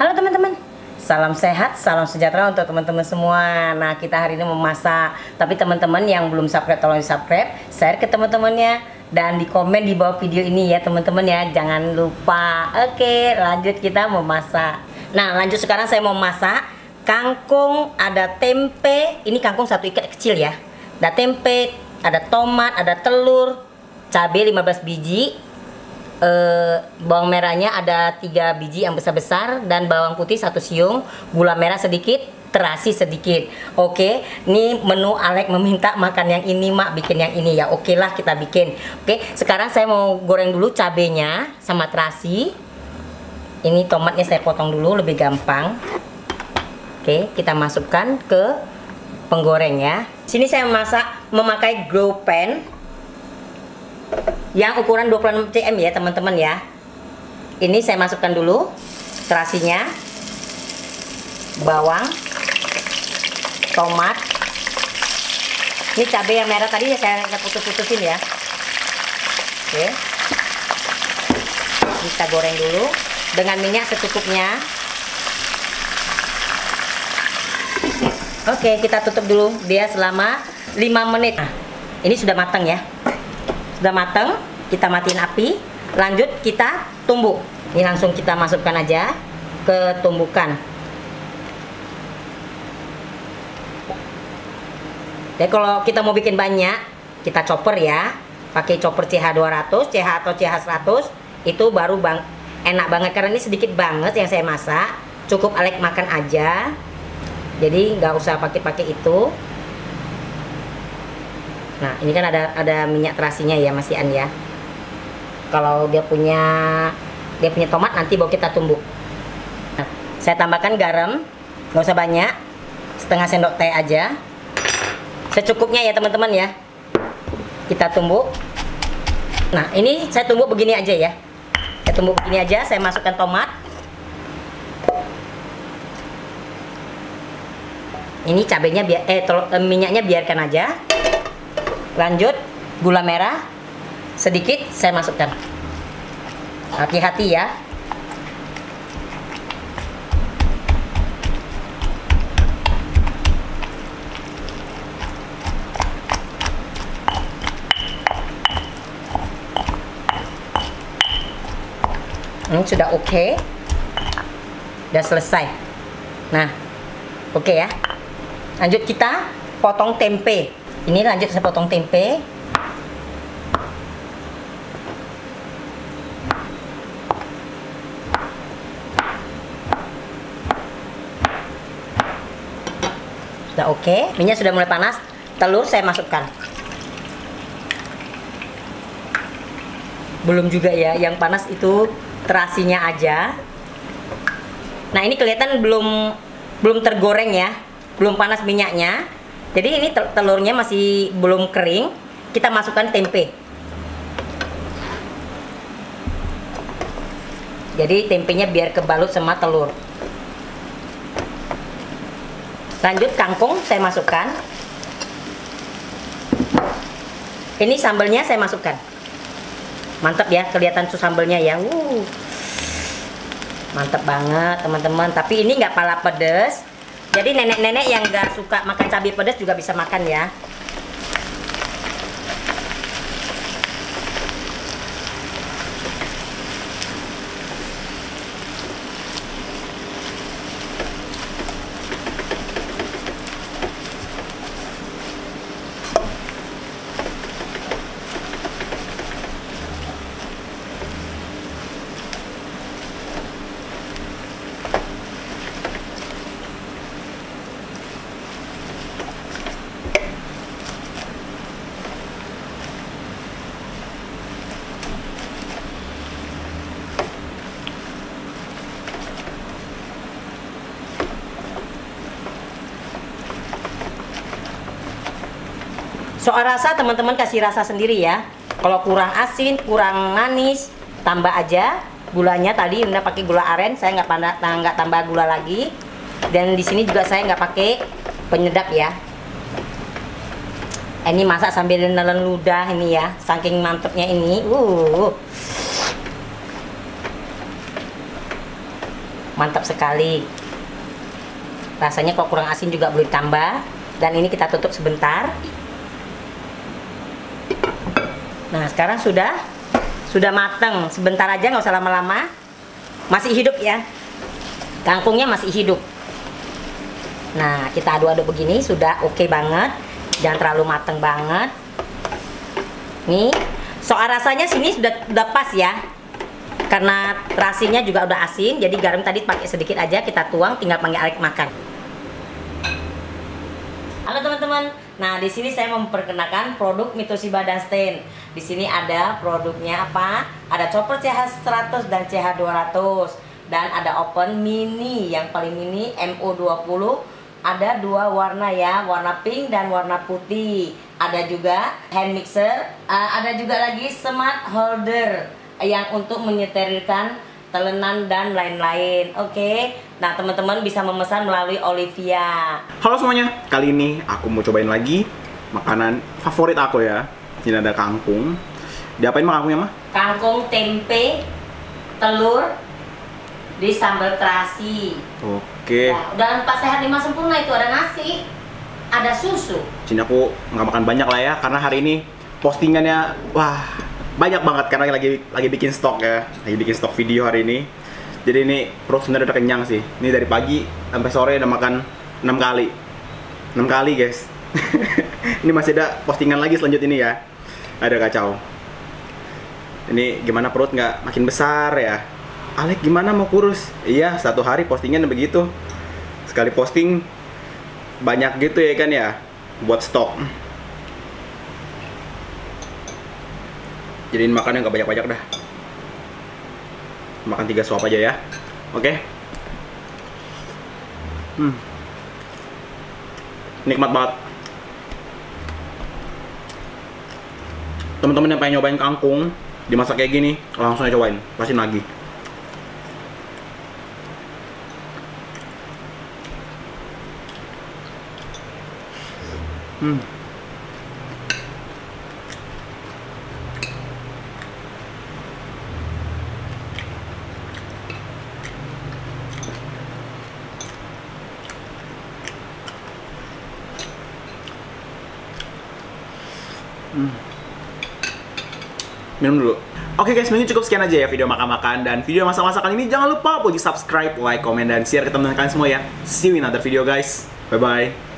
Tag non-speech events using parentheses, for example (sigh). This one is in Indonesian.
Halo teman-teman, salam sehat, salam sejahtera untuk teman-teman semua. Nah kita hari ini memasak, tapi teman-teman yang belum subscribe tolong di subscribe, share ke teman-temannya dan di komen di bawah video ini ya teman-teman ya. Jangan lupa. Oke, lanjut kita memasak. Nah lanjut sekarang saya mau masak kangkung, ada tempe. Ini kangkung satu ikat kecil ya. Ada tempe, ada tomat, ada telur, cabai 15 biji, eh, bawang merahnya ada tiga biji yang besar-besar dan bawang putih satu siung gula merah sedikit terasi sedikit. Oke ini menu Alek meminta makan yang ini mak bikin yang ini ya. Oke lah kita bikin. Oke sekarang saya mau goreng dulu cabenya sama terasi. Ini tomatnya saya potong dulu lebih gampang. Oke kita masukkan ke penggoreng ya. Sini saya masak memakai grow pan yang ukuran 26 cm ya teman-teman ya. Ini saya masukkan dulu terasinya. Bawang tomat. Ini cabai yang merah tadi ya saya putus-putusin ya. Oke. Kita goreng dulu dengan minyak secukupnya. Oke kita tutup dulu dia selama 5 menit. Nah, ini sudah matang ya sudah matang kita matiin api. Lanjut kita tumbuk. Ini langsung kita masukkan aja ke tumbukan. Jadi kalau kita mau bikin banyak kita chopper ya. Pakai chopper CH200 CH atau CH100 itu baru bang enak banget. Karena ini sedikit banget yang saya masak. Cukup Alek makan aja. Jadi nggak usah pakai-pakai itu Nah, ini kan ada ada minyak terasinya ya Mas Ian ya. Kalau dia punya dia punya tomat nanti bawa kita tumbuk. Nah, saya tambahkan garam, nggak usah banyak, setengah sendok teh aja. Secukupnya ya teman-teman ya. Kita tumbuk. Nah, ini saya tumbuk begini aja ya. Saya tumbuk begini aja, saya masukkan tomat. Ini cabenya biar eh, eh minyaknya biarkan aja lanjut gula merah. Sedikit saya masukkan. Hati-hati ya. Ini sudah oke. Okay. sudah selesai. Nah oke okay ya. Lanjut kita potong tempe ini lanjut saya potong tempe. Sudah oke okay. minyak sudah mulai panas. Telur saya masukkan. Belum juga ya yang panas itu terasinya aja. Nah ini kelihatan belum belum tergoreng ya belum panas minyaknya jadi ini telurnya masih belum kering kita masukkan tempe. Jadi tempenya biar kebalut sama telur. Lanjut kangkung saya masukkan. Ini sambelnya saya masukkan. Mantap ya kelihatan tuh sambelnya ya. Uh. mantap banget teman-teman. Tapi ini nggak pala pedes jadi nenek-nenek yang gak suka makan cabai pedas juga bisa makan ya. Soal rasa teman-teman kasih rasa sendiri ya. Kalau kurang asin kurang manis tambah aja gulanya. Tadi udah pakai gula aren saya nggak nah, nggak tambah gula lagi. Dan di sini juga saya nggak pakai penyedap ya. Ini masak sambil nelen ludah ini ya saking mantepnya ini. Uh. Mantap sekali. Rasanya kalau kurang asin juga boleh tambah. Dan ini kita tutup sebentar nah sekarang sudah sudah mateng. Sebentar aja nggak usah lama-lama. Masih hidup ya. Kangkungnya masih hidup. Nah kita aduk-aduk begini sudah oke okay banget. Jangan terlalu mateng banget. Nih soal rasanya sini sudah udah pas ya. Karena terasinya juga udah asin jadi garam tadi pakai sedikit aja kita tuang tinggal panggil Alek makan. Halo teman-teman Nah, di sini saya memperkenalkan produk Mitoshiba dan Stain. Di sini ada produknya apa? Ada chopper CH100 dan CH200 dan ada open mini yang paling mini MO20. Ada dua warna ya, warna pink dan warna putih. Ada juga hand mixer, uh, ada juga lagi smart holder yang untuk menyeterilkan telenan dan lain-lain. Oke. Okay? Nah, teman-teman bisa memesan melalui Olivia. Halo semuanya. Kali ini aku mau cobain lagi makanan favorit aku ya. Ini ada kangkung. Diapain mah kangkungnya mah? Kangkung tempe, telur di sambal terasi. Oke. Okay. Nah, dan pas sehat lima sempurna itu ada nasi, ada susu. Sini aku nggak makan banyak lah ya karena hari ini postingannya wah banyak banget karena lagi lagi bikin stok ya. Lagi bikin stok video hari ini. Jadi ini perut sebenarnya udah kenyang sih. Ini dari pagi sampai sore udah makan 6 kali. 6 kali guys. (laughs) Ini masih ada postingan lagi selanjutnya ini ya. Ada kacau. Ini gimana perut nggak makin besar ya? Alek gimana mau kurus? Iya satu hari postingan begitu. Sekali posting banyak gitu ya kan ya buat stok jadiin makan yang gak banyak-banyak dah. Makan tiga suap aja ya. Oke? Okay? hmm. nikmat banget. Teman-teman yang pengen nyobain kangkung dimasak kayak gini langsung aja cobain. Pasti nagih. Hmm Hmm. Minum dulu. Oke okay guys, mungkin cukup sekian aja ya video makan-makan dan video masak-masak kali ini. Jangan lupa buat di subscribe, like, comment, dan share ke teman-teman kalian semua ya. See you in another video guys. Bye-bye.